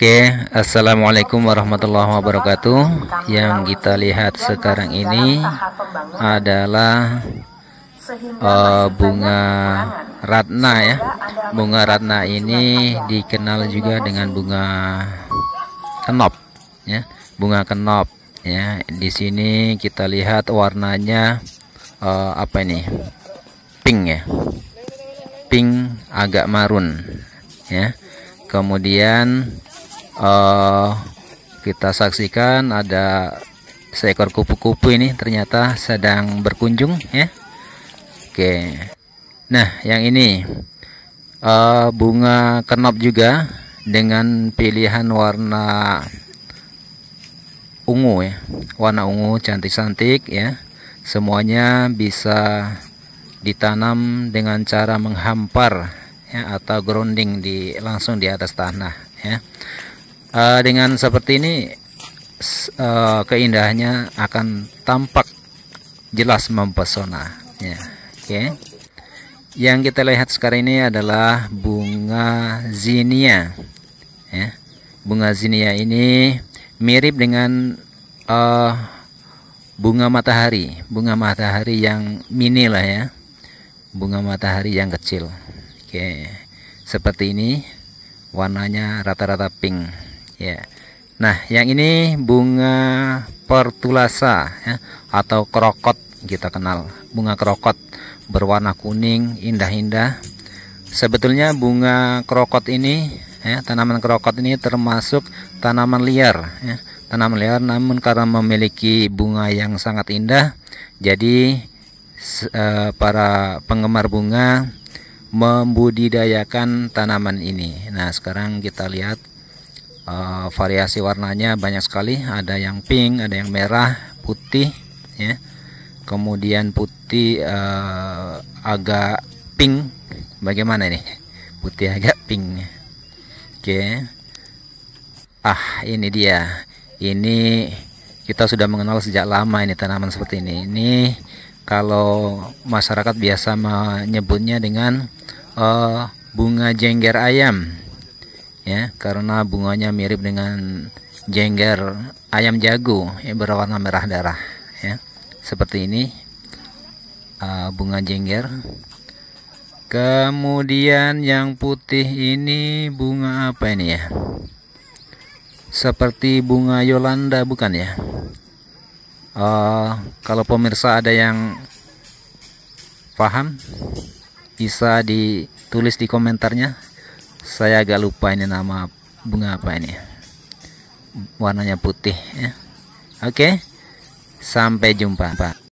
Oke, assalamualaikum warahmatullahi wabarakatuh. Yang kita lihat sekarang ini adalah uh, bunga ratna ya. Bunga ratna ini dikenal juga dengan bunga kenop ya. Bunga kenop ya. Di sini kita lihat warnanya uh, apa ini? Pink ya. Pink agak marun ya. Kemudian uh, kita saksikan ada seekor kupu-kupu ini ternyata sedang berkunjung ya. Oke. Nah yang ini uh, bunga kenop juga dengan pilihan warna ungu ya. Warna ungu cantik-cantik ya. Semuanya bisa ditanam dengan cara menghampar ya atau grounding di langsung di atas tanah ya uh, dengan seperti ini uh, keindahannya akan tampak jelas mempesona. Ya oke. Okay. yang kita lihat sekarang ini adalah bunga zinia ya bunga zinia ini mirip dengan uh, bunga matahari. Bunga matahari yang mini lah ya. Bunga matahari yang kecil. Oke okay. seperti ini warnanya rata-rata pink ya. Nah yang ini bunga portulasa ya, atau krokot kita kenal. Bunga krokot berwarna kuning indah-indah. Sebetulnya bunga krokot ini ya, tanaman krokot ini termasuk tanaman liar ya, tanaman liar namun karena memiliki bunga yang sangat indah jadi eh, para penggemar bunga membudidayakan tanaman ini. Nah sekarang kita lihat uh, variasi warnanya banyak sekali. Ada yang pink ada yang merah putih ya. Kemudian putih uh, agak pink. Bagaimana nih putih agak pink. Oke. Okay. ah ini dia. Ini kita sudah mengenal sejak lama ini tanaman seperti ini. Ini kalau masyarakat biasa menyebutnya dengan uh, bunga jengger ayam ya karena bunganya mirip dengan jengger ayam jago yang berwarna merah darah ya. Seperti ini uh, bunga jengger. Kemudian yang putih ini bunga apa ini ya? Seperti bunga Yolanda bukan ya? Uh, kalau pemirsa ada yang paham bisa ditulis di komentarnya saya agak lupa ini nama bunga apa ini. Warnanya putih ya. Oke sampai jumpa pak